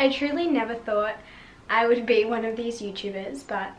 I truly never thought I would be one of these YouTubers, but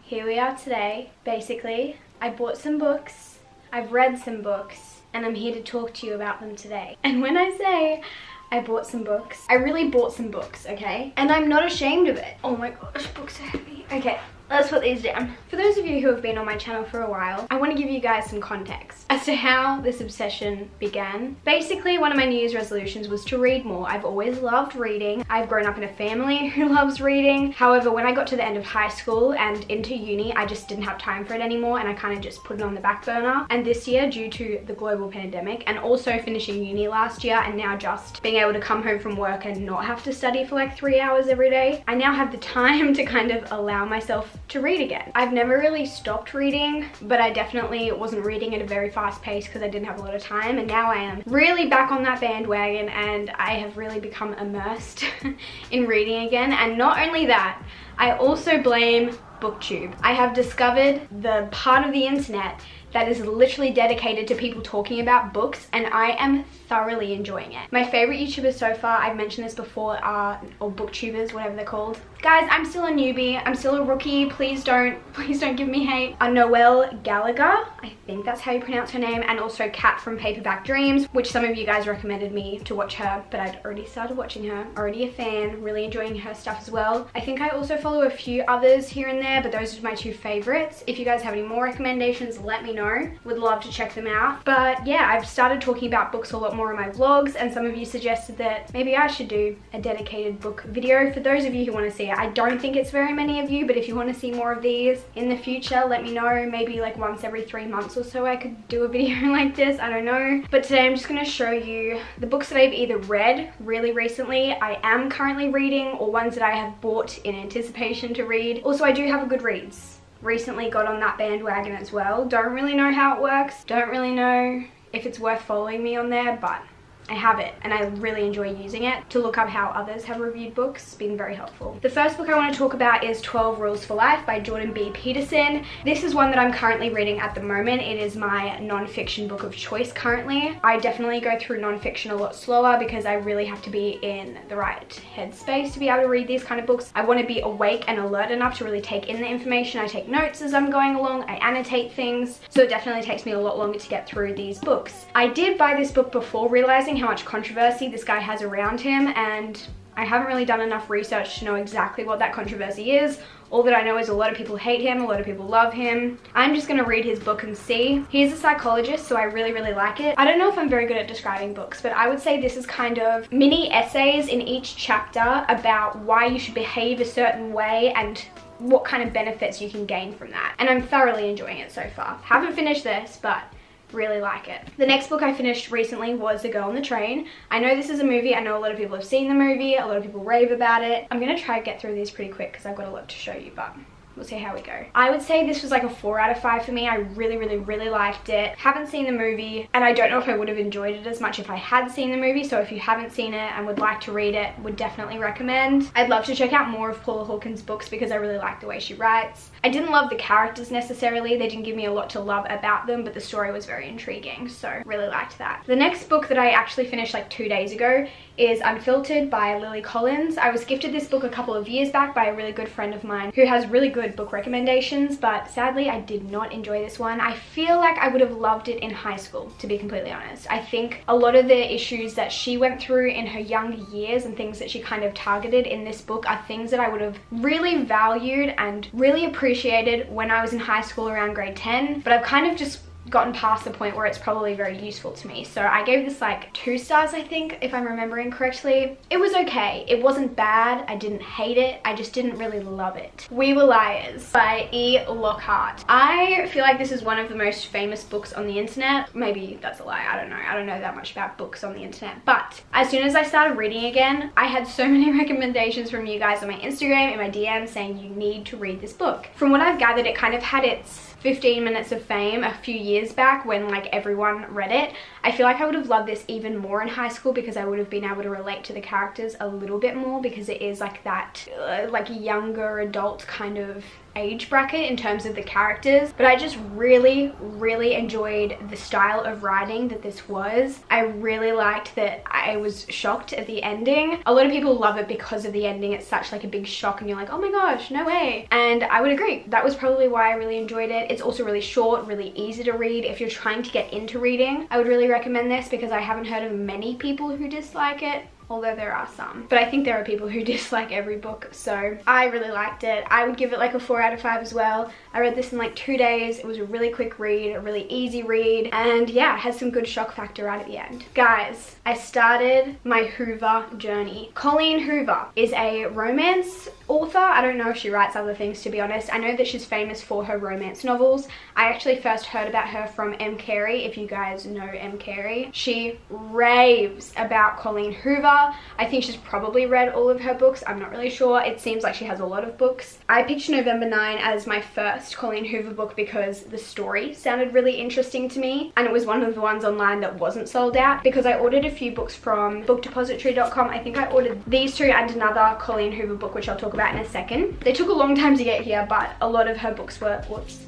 here we are today. Basically, I bought some books, I've read some books, and I'm here to talk to you about them today. And when I say I bought some books, I really bought some books, okay? And I'm not ashamed of it. Oh my gosh, books are heavy. Okay, let's put these down. Um, for those of you who have been on my channel for a while, I want to give you guys some context as to how this obsession began. Basically, one of my New Year's resolutions was to read more. I've always loved reading. I've grown up in a family who loves reading. However, when I got to the end of high school and into uni, I just didn't have time for it anymore and I kind of just put it on the back burner. And this year, due to the global pandemic and also finishing uni last year and now just being able to come home from work and not have to study for like three hours every day, I now have the time to kind of allow myself to read again. I've never really stopped reading, but I definitely wasn't reading at a very fast pace because I didn't have a lot of time and now I am really back on that bandwagon and I have really become immersed in reading again. And not only that, I also blame booktube. I have discovered the part of the internet that is literally dedicated to people talking about books and I am thoroughly enjoying it. My favorite YouTubers so far, I've mentioned this before, are, or booktubers, whatever they're called. Guys, I'm still a newbie. I'm still a rookie. Please don't, please don't give me hate. A Noelle Gallagher, I think that's how you pronounce her name, and also Kat from Paperback Dreams, which some of you guys recommended me to watch her, but I'd already started watching her. Already a fan, really enjoying her stuff as well. I think I also follow a few others here and there, but those are my two favorites. If you guys have any more recommendations, let me know. Would love to check them out. But yeah, I've started talking about books a lot more in my vlogs and some of you suggested that maybe I should do a dedicated book video for those of you who want to see it. I don't think it's very many of you but if you want to see more of these in the future let me know maybe like once every three months or so I could do a video like this I don't know but today I'm just going to show you the books that I've either read really recently I am currently reading or ones that I have bought in anticipation to read also I do have a Goodreads recently got on that bandwagon as well. Don't really know how it works. Don't really know if it's worth following me on there but I have it and I really enjoy using it to look up how others have reviewed books. It's been very helpful. The first book I want to talk about is 12 Rules for Life by Jordan B. Peterson. This is one that I'm currently reading at the moment. It is my non-fiction book of choice currently. I definitely go through non-fiction a lot slower because I really have to be in the right headspace to be able to read these kind of books. I want to be awake and alert enough to really take in the information. I take notes as I'm going along. I annotate things. So it definitely takes me a lot longer to get through these books. I did buy this book before realizing how much controversy this guy has around him and I haven't really done enough research to know exactly what that controversy is. All that I know is a lot of people hate him, a lot of people love him. I'm just gonna read his book and see. He's a psychologist, so I really, really like it. I don't know if I'm very good at describing books, but I would say this is kind of mini essays in each chapter about why you should behave a certain way and what kind of benefits you can gain from that. And I'm thoroughly enjoying it so far. Haven't finished this, but really like it. The next book I finished recently was The Girl on the Train. I know this is a movie. I know a lot of people have seen the movie. A lot of people rave about it. I'm going to try to get through these pretty quick because I've got a lot to show you, but we'll see how we go. I would say this was like a four out of five for me. I really, really, really liked it. Haven't seen the movie and I don't know if I would have enjoyed it as much if I had seen the movie. So if you haven't seen it and would like to read it, would definitely recommend. I'd love to check out more of Paula Hawkins' books because I really like the way she writes. I didn't love the characters necessarily. They didn't give me a lot to love about them, but the story was very intriguing. So really liked that. The next book that I actually finished like two days ago is Unfiltered by Lily Collins. I was gifted this book a couple of years back by a really good friend of mine who has really good book recommendations, but sadly I did not enjoy this one. I feel like I would have loved it in high school, to be completely honest. I think a lot of the issues that she went through in her younger years and things that she kind of targeted in this book are things that I would have really valued and really appreciated when I was in high school around grade 10, but I've kind of just gotten past the point where it's probably very useful to me. So I gave this like two stars, I think, if I'm remembering correctly. It was okay. It wasn't bad. I didn't hate it. I just didn't really love it. We Were Liars by E. Lockhart. I feel like this is one of the most famous books on the internet. Maybe that's a lie. I don't know. I don't know that much about books on the internet. But as soon as I started reading again, I had so many recommendations from you guys on my Instagram and my DM saying you need to read this book. From what I've gathered, it kind of had its 15 Minutes of Fame a few years back when like everyone read it. I feel like I would have loved this even more in high school because I would have been able to relate to the characters a little bit more because it is like that uh, like younger adult kind of age bracket in terms of the characters, but I just really, really enjoyed the style of writing that this was. I really liked that I was shocked at the ending. A lot of people love it because of the ending. It's such like a big shock and you're like, oh my gosh, no way. And I would agree. That was probably why I really enjoyed it. It's also really short, really easy to read. If you're trying to get into reading, I would really recommend this because I haven't heard of many people who dislike it although there are some. But I think there are people who dislike every book, so I really liked it. I would give it like a 4 out of 5 as well. I read this in like two days. It was a really quick read, a really easy read, and yeah, it has some good shock factor right at the end. Guys, I started my Hoover journey. Colleen Hoover is a romance author. I don't know if she writes other things to be honest. I know that she's famous for her romance novels. I actually first heard about her from M. Carey, if you guys know M. Carey. She raves about Colleen Hoover I think she's probably read all of her books. I'm not really sure. It seems like she has a lot of books. I picked November 9 as my first Colleen Hoover book because the story sounded really interesting to me and it was one of the ones online that wasn't sold out because I ordered a few books from bookdepository.com. I think I ordered these two and another Colleen Hoover book which I'll talk about in a second. They took a long time to get here but a lot of her books were, whoops,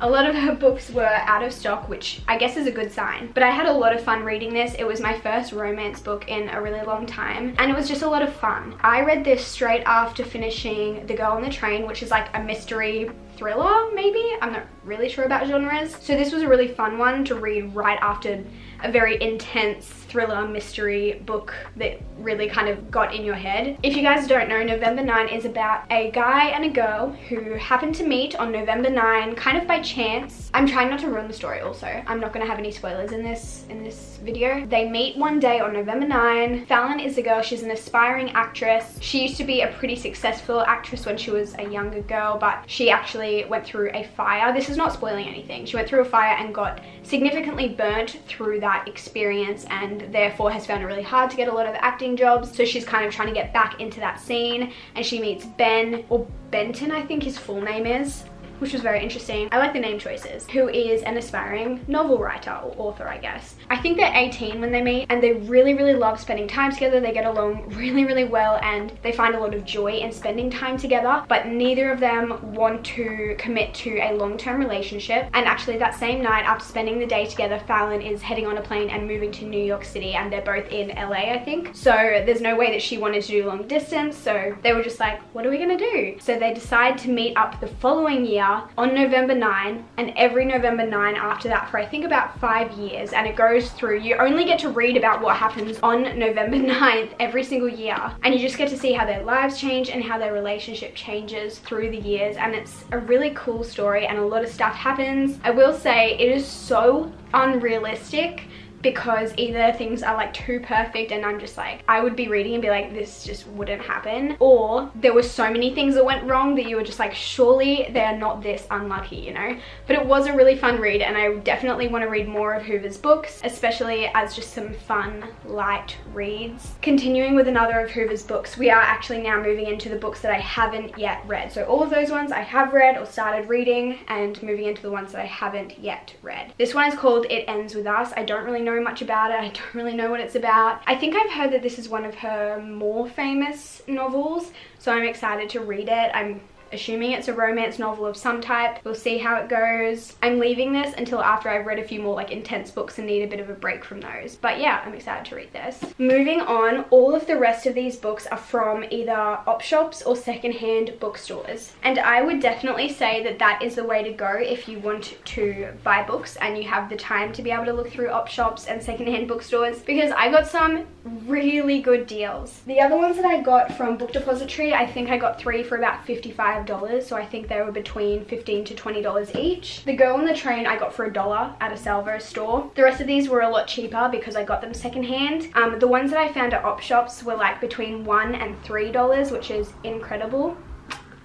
a lot of her books were out of stock, which I guess is a good sign. But I had a lot of fun reading this. It was my first romance book in a really long time, and it was just a lot of fun. I read this straight after finishing The Girl on the Train, which is like a mystery thriller, maybe? I'm not really sure about genres. So this was a really fun one to read right after a very intense thriller mystery book that really kind of got in your head. If you guys don't know, November 9 is about a guy and a girl who happen to meet on November 9 kind of by chance. I'm trying not to ruin the story also. I'm not to have any spoilers in this in this video. They meet one day on November 9. Fallon is a girl. She's an aspiring actress. She used to be a pretty successful actress when she was a younger girl, but she actually went through a fire. This is not spoiling anything. She went through a fire and got significantly burnt through that experience and therefore has found it really hard to get a lot of acting jobs. So she's kind of trying to get back into that scene and she meets Ben, or Benton I think his full name is which was very interesting. I like the name choices. Who is an aspiring novel writer or author, I guess. I think they're 18 when they meet and they really, really love spending time together. They get along really, really well and they find a lot of joy in spending time together, but neither of them want to commit to a long-term relationship. And actually that same night after spending the day together, Fallon is heading on a plane and moving to New York City and they're both in LA, I think. So there's no way that she wanted to do long distance. So they were just like, what are we gonna do? So they decide to meet up the following year on November 9 and every November 9 after that for I think about five years and it goes through. You only get to read about what happens on November 9th every single year and you just get to see how their lives change and how their relationship changes through the years and it's a really cool story and a lot of stuff happens. I will say it is so unrealistic because either things are like too perfect and I'm just like, I would be reading and be like, this just wouldn't happen. Or there were so many things that went wrong that you were just like, surely they're not this unlucky, you know? But it was a really fun read and I definitely want to read more of Hoover's books, especially as just some fun, light reads. Continuing with another of Hoover's books, we are actually now moving into the books that I haven't yet read. So all of those ones I have read or started reading and moving into the ones that I haven't yet read. This one is called It Ends With Us. I don't really much about it. I don't really know what it's about. I think I've heard that this is one of her more famous novels, so I'm excited to read it. I'm assuming it's a romance novel of some type. We'll see how it goes. I'm leaving this until after I've read a few more like intense books and need a bit of a break from those. But yeah, I'm excited to read this. Moving on, all of the rest of these books are from either op shops or secondhand bookstores. And I would definitely say that that is the way to go if you want to buy books and you have the time to be able to look through op shops and secondhand bookstores because I got some really good deals. The other ones that I got from Book Depository, I think I got three for about 55 $5 so I think they were between 15 to $20 each. The Girl on the Train I got for a dollar at a Salvo store. The rest of these were a lot cheaper because I got them secondhand. Um, the ones that I found at op shops were like between one and $3 which is incredible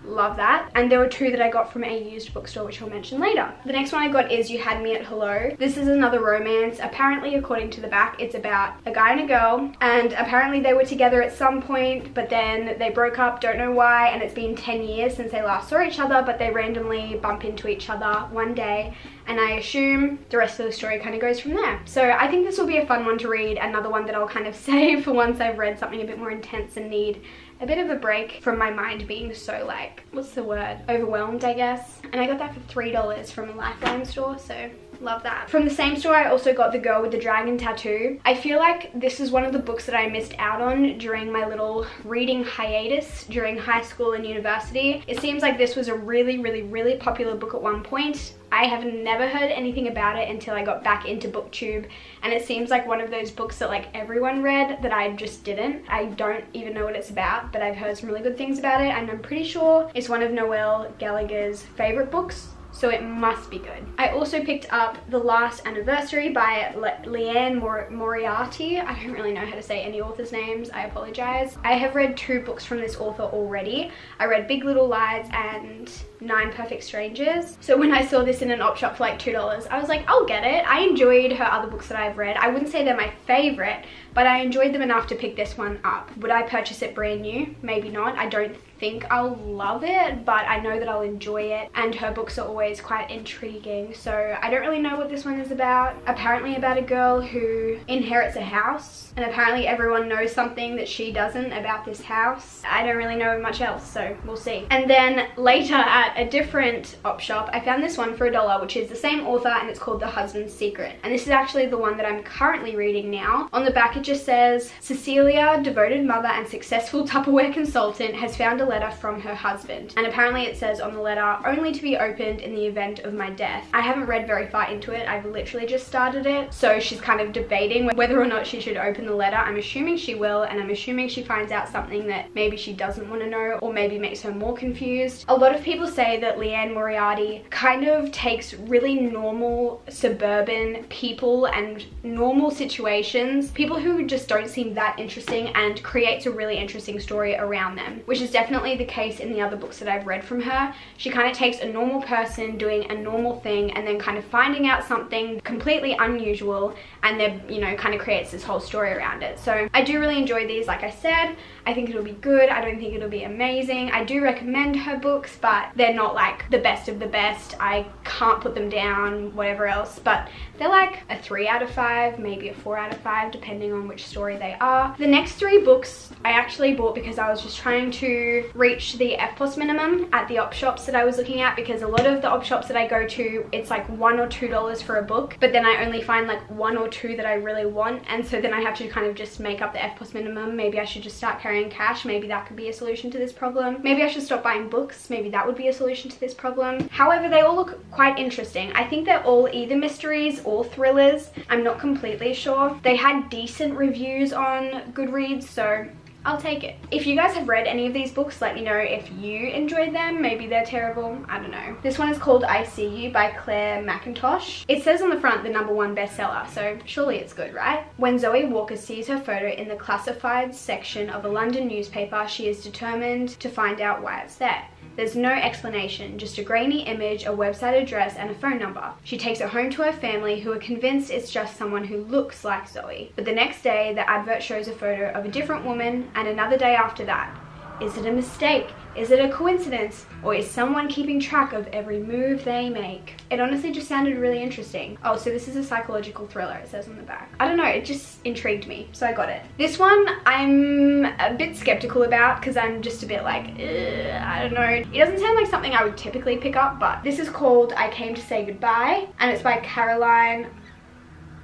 love that and there were two that I got from a used bookstore which I'll mention later. The next one I got is You Had Me at Hello. This is another romance. Apparently according to the back it's about a guy and a girl and apparently they were together at some point but then they broke up, don't know why and it's been 10 years since they last saw each other but they randomly bump into each other one day and I assume the rest of the story kind of goes from there. So I think this will be a fun one to read, another one that I'll kind of save for once I've read something a bit more intense and need a bit of a break from my mind being so like, what's the word? Overwhelmed, I guess. And I got that for $3 from a Lifeline store, so love that. From the same store, I also got The Girl with the Dragon Tattoo. I feel like this is one of the books that I missed out on during my little reading hiatus during high school and university. It seems like this was a really, really, really popular book at one point. I have never heard anything about it until I got back into booktube and it seems like one of those books that like everyone read that I just didn't. I don't even know what it's about but I've heard some really good things about it and I'm pretty sure it's one of Noelle Gallagher's favorite books so it must be good. I also picked up The Last Anniversary by Le Liane Mor Moriarty. I don't really know how to say any author's names, I apologize. I have read two books from this author already. I read Big Little Lies and Nine Perfect Strangers. So when I saw this in an op shop for like $2, I was like, I'll get it. I enjoyed her other books that I've read. I wouldn't say they're my favorite, but I enjoyed them enough to pick this one up. Would I purchase it brand new? Maybe not. I don't think I'll love it, but I know that I'll enjoy it. And her books are always quite intriguing. So I don't really know what this one is about. Apparently about a girl who inherits a house and apparently everyone knows something that she doesn't about this house. I don't really know much else, so we'll see. And then later at a different op shop, I found this one for a dollar, which is the same author and it's called The Husband's Secret. And this is actually the one that I'm currently reading now. On the back it just says, Cecilia, devoted mother and successful Tupperware consultant, has found a letter from her husband. And apparently it says on the letter, only to be opened in the event of my death. I haven't read very far into it. I've literally just started it. So she's kind of debating whether or not she should open the letter. I'm assuming she will and I'm assuming she finds out something that maybe she doesn't want to know or maybe makes her more confused. A lot of people say that Liane Moriarty kind of takes really normal suburban people and normal situations, people who just don't seem that interesting and creates a really interesting story around them, which is definitely the case in the other books that I've read from her. She kind of takes a normal person doing a normal thing and then kind of finding out something completely unusual and then, you know, kind of creates this whole story around it. So I do really enjoy these, like I said. I think it'll be good. I don't think it'll be amazing. I do recommend her books, but they're not like the best of the best. I can't put them down, whatever else, but they're like a three out of five, maybe a four out of five, depending on which story they are. The next three books I actually bought because I was just trying to reach the EFTPOS minimum at the op shops that I was looking at because a lot of the op shops that I go to, it's like one or two dollars for a book, but then I only find like one or two that I really want, and so then I have to kind of just make up the EFTPOS minimum. Maybe I should just start carrying cash. Maybe that could be a solution to this problem. Maybe I should stop buying books. Maybe that would be a solution to this problem. However, they all look quite interesting. I think they're all either mysteries or thrillers. I'm not completely sure. They had decent reviews on Goodreads, so I'll take it. If you guys have read any of these books, let me know if you enjoyed them. Maybe they're terrible. I don't know. This one is called I See You by Clare Mackintosh. It says on the front the number one bestseller, so surely it's good, right? When Zoe Walker sees her photo in the classified section of a London newspaper, she is determined to find out why it's there. There's no explanation, just a grainy image, a website address, and a phone number. She takes it home to her family who are convinced it's just someone who looks like Zoe. But the next day, the advert shows a photo of a different woman, and another day after that. Is it a mistake? Is it a coincidence? Or is someone keeping track of every move they make? It honestly just sounded really interesting. Oh, so this is a psychological thriller, it says on the back. I don't know, it just intrigued me, so I got it. This one, I'm a bit skeptical about because I'm just a bit like, I don't know. It doesn't sound like something I would typically pick up, but this is called I Came to Say Goodbye, and it's by Caroline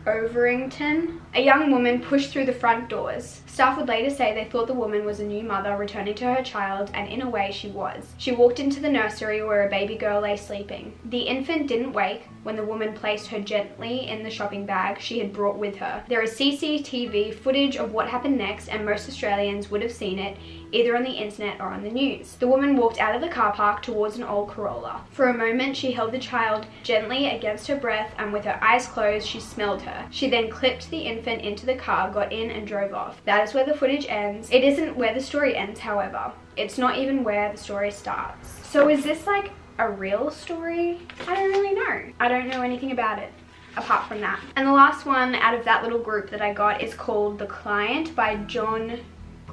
Overington. A young woman pushed through the front doors. Staff would later say they thought the woman was a new mother returning to her child, and in a way she was. She walked into the nursery where a baby girl lay sleeping. The infant didn't wake when the woman placed her gently in the shopping bag she had brought with her. There is CCTV footage of what happened next, and most Australians would have seen it either on the internet or on the news. The woman walked out of the car park towards an old Corolla. For a moment, she held the child gently against her breath, and with her eyes closed, she smelled her. She then clipped the infant into the car, got in, and drove off. That is where the footage ends. It isn't where the story ends, however. It's not even where the story starts. So is this like a real story? I don't really know. I don't know anything about it apart from that. And the last one out of that little group that I got is called The Client by John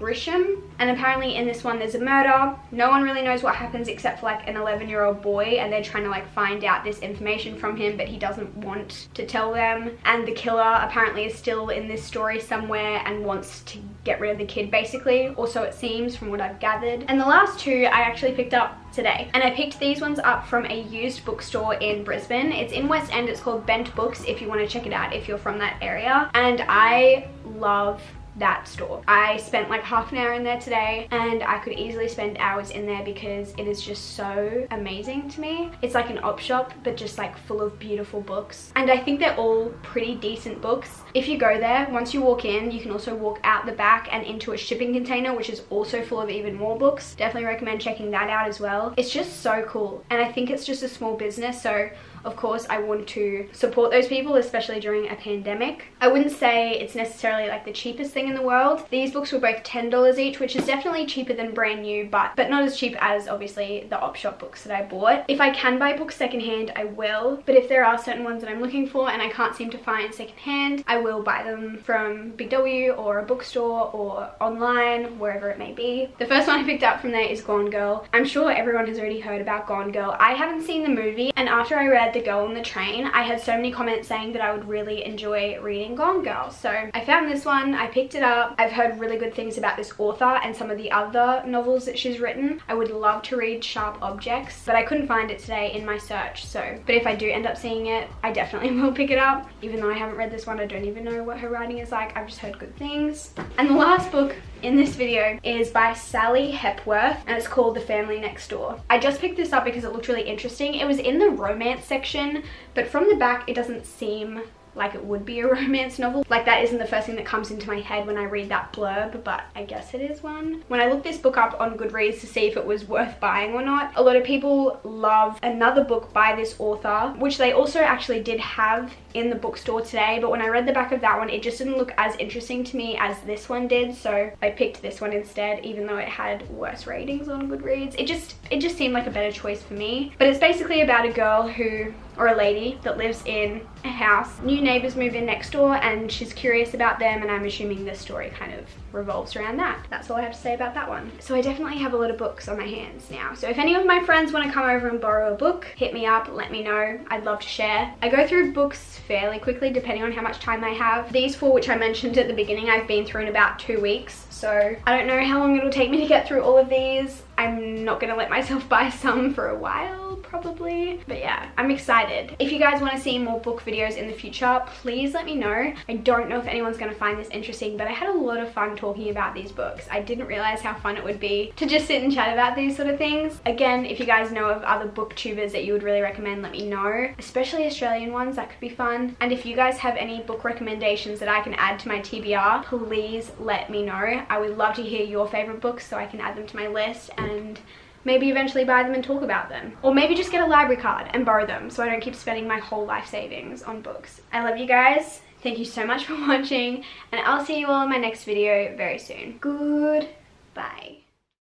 Grisham. And apparently in this one there's a murder. No one really knows what happens except for like an 11 year old boy and they're trying to like find out this information from him but he doesn't want to tell them. And the killer apparently is still in this story somewhere and wants to get rid of the kid basically. Also it seems from what I've gathered. And the last two I actually picked up today. And I picked these ones up from a used bookstore in Brisbane. It's in West End. It's called Bent Books if you want to check it out if you're from that area. And I love that store. I spent like half an hour in there today and I could easily spend hours in there because it is just so amazing to me. It's like an op shop but just like full of beautiful books and I think they're all pretty decent books. If you go there, once you walk in, you can also walk out the back and into a shipping container which is also full of even more books. Definitely recommend checking that out as well. It's just so cool and I think it's just a small business so of course I want to support those people especially during a pandemic. I wouldn't say it's necessarily like the cheapest thing in the world. These books were both $10 each which is definitely cheaper than brand new but but not as cheap as obviously the op shop books that I bought. If I can buy books secondhand I will but if there are certain ones that I'm looking for and I can't seem to find secondhand I will buy them from Big W or a bookstore or online wherever it may be. The first one I picked up from there is Gone Girl. I'm sure everyone has already heard about Gone Girl. I haven't seen the movie and after I read the Girl on the Train, I had so many comments saying that I would really enjoy reading Gone Girl. So I found this one, I picked it up. I've heard really good things about this author and some of the other novels that she's written. I would love to read Sharp Objects, but I couldn't find it today in my search. So, but if I do end up seeing it, I definitely will pick it up. Even though I haven't read this one, I don't even know what her writing is like. I've just heard good things. And the last book in this video is by Sally Hepworth and it's called The Family Next Door. I just picked this up because it looked really interesting. It was in the romance section, but from the back it doesn't seem like it would be a romance novel. Like that isn't the first thing that comes into my head when I read that blurb, but I guess it is one. When I looked this book up on Goodreads to see if it was worth buying or not, a lot of people love another book by this author, which they also actually did have in the bookstore today, but when I read the back of that one, it just didn't look as interesting to me as this one did, so I picked this one instead, even though it had worse ratings on Goodreads. It just, it just seemed like a better choice for me. But it's basically about a girl who or a lady that lives in a house. New neighbors move in next door and she's curious about them and I'm assuming the story kind of revolves around that. That's all I have to say about that one. So I definitely have a lot of books on my hands now. So if any of my friends want to come over and borrow a book, hit me up, let me know. I'd love to share. I go through books fairly quickly depending on how much time I have. These four which I mentioned at the beginning I've been through in about two weeks so I don't know how long it'll take me to get through all of these. I'm not gonna let myself buy some for a while probably. But yeah I'm excited. If you guys want to see more book videos in the future please let me know. I don't know if anyone's gonna find this interesting but I had a lot of fun talking about these books. I didn't realize how fun it would be to just sit and chat about these sort of things. Again if you guys know of other booktubers that you would really recommend let me know especially Australian ones that could be fun. And if you guys have any book recommendations that I can add to my TBR please let me know. I would love to hear your favorite books so I can add them to my list and maybe eventually buy them and talk about them. Or maybe just get a library card and borrow them so I don't keep spending my whole life savings on books. I love you guys. Thank you so much for watching and I'll see you all in my next video very soon. Good